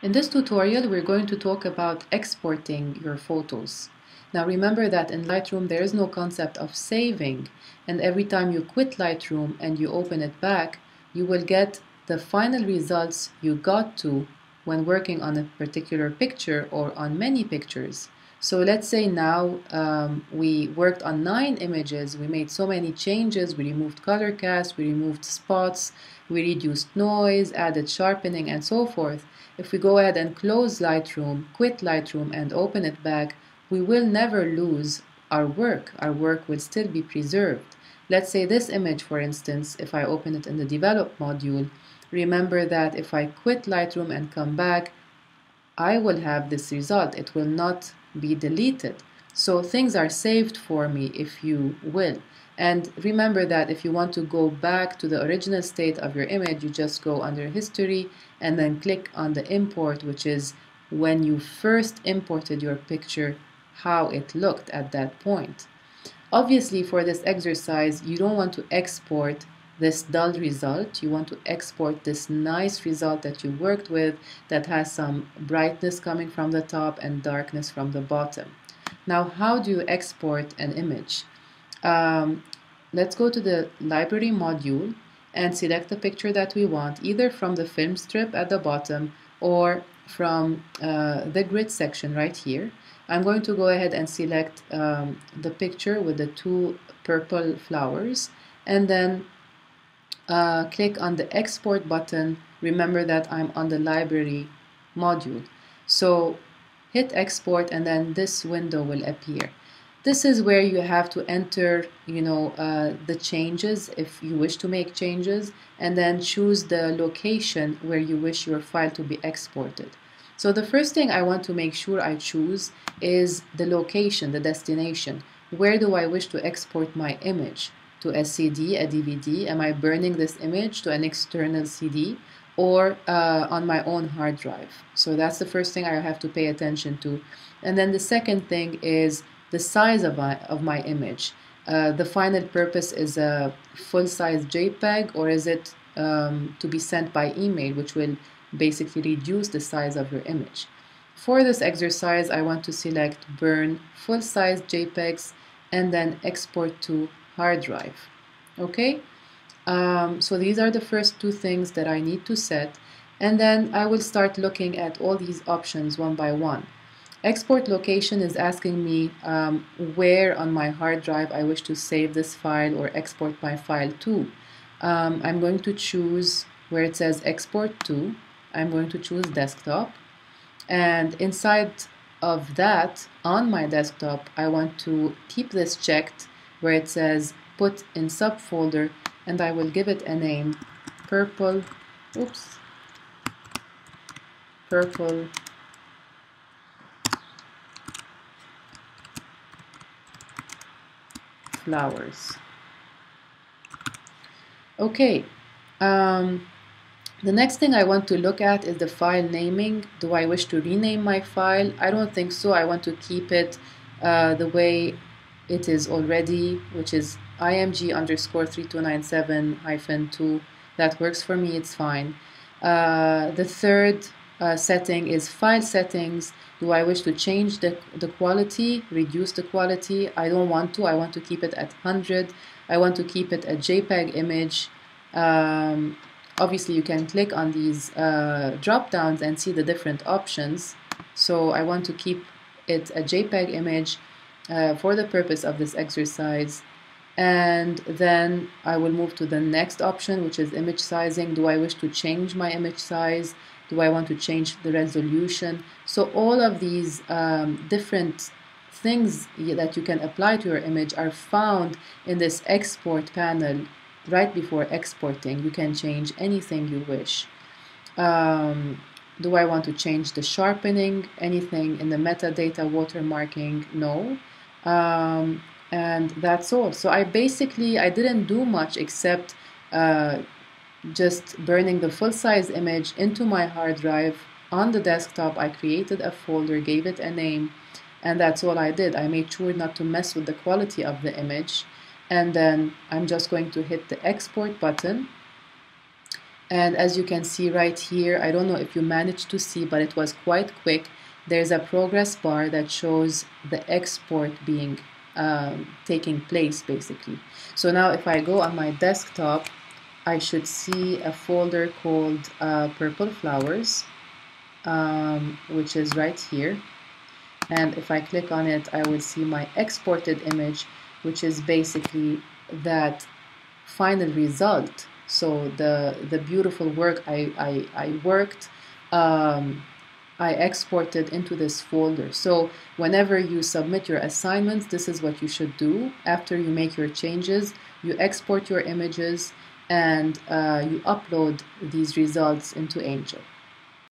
In this tutorial, we're going to talk about exporting your photos. Now remember that in Lightroom there is no concept of saving and every time you quit Lightroom and you open it back, you will get the final results you got to when working on a particular picture or on many pictures. So let's say now um, we worked on nine images, we made so many changes, we removed color cast, we removed spots, we reduced noise, added sharpening and so forth. If we go ahead and close Lightroom, quit Lightroom and open it back, we will never lose our work. Our work will still be preserved. Let's say this image, for instance, if I open it in the develop module, remember that if I quit Lightroom and come back, I will have this result. It will not be deleted. So things are saved for me if you will. And remember that if you want to go back to the original state of your image, you just go under history and then click on the import, which is when you first imported your picture, how it looked at that point. Obviously, for this exercise, you don't want to export this dull result. You want to export this nice result that you worked with that has some brightness coming from the top and darkness from the bottom. Now, how do you export an image? Um, let's go to the library module and select the picture that we want, either from the film strip at the bottom or from uh, the grid section right here. I'm going to go ahead and select um, the picture with the two purple flowers and then uh, click on the export button. Remember that I'm on the library module. So hit export and then this window will appear. This is where you have to enter, you know, uh, the changes if you wish to make changes and then choose the location where you wish your file to be exported. So the first thing I want to make sure I choose is the location, the destination. Where do I wish to export my image? To a CD, a DVD? Am I burning this image to an external CD? or uh, on my own hard drive. So that's the first thing I have to pay attention to. And then the second thing is the size of my, of my image. Uh, the final purpose is a full-size JPEG or is it um, to be sent by email, which will basically reduce the size of your image. For this exercise, I want to select burn full-size JPEGs and then export to hard drive. Okay? Um, so these are the first two things that I need to set and then I will start looking at all these options one by one. Export location is asking me um, where on my hard drive I wish to save this file or export my file to. Um, I'm going to choose where it says export to. I'm going to choose desktop and inside of that on my desktop I want to keep this checked where it says put in subfolder and I will give it a name. Purple oops purple. Flowers. Okay um, the next thing I want to look at is the file naming. Do I wish to rename my file? I don't think so. I want to keep it uh, the way it is already which is img underscore 3297 hyphen 2 that works for me it's fine. Uh, the third uh, setting is file settings. Do I wish to change the, the quality reduce the quality? I don't want to. I want to keep it at 100 I want to keep it a JPEG image. Um, obviously you can click on these uh, drop downs and see the different options. So I want to keep it a JPEG image uh, for the purpose of this exercise. And then I will move to the next option which is image sizing. Do I wish to change my image size? Do I want to change the resolution? So all of these um, different things that you can apply to your image are found in this export panel right before exporting. You can change anything you wish. Um, do I want to change the sharpening? Anything in the metadata watermarking? No um, and that's all. So I basically I didn't do much except uh, just burning the full-size image into my hard drive on the desktop. I created a folder gave it a name and that's all I did. I made sure not to mess with the quality of the image. And then I'm just going to hit the export button. And as you can see right here I don't know if you managed to see but it was quite quick there's a progress bar that shows the export being um, taking place basically. So now if I go on my desktop I should see a folder called uh, purple flowers um, which is right here. And if I click on it I will see my exported image which is basically that final result. So the the beautiful work I, I, I worked um, I exported into this folder. So whenever you submit your assignments this is what you should do. After you make your changes you export your images and uh, you upload these results into Angel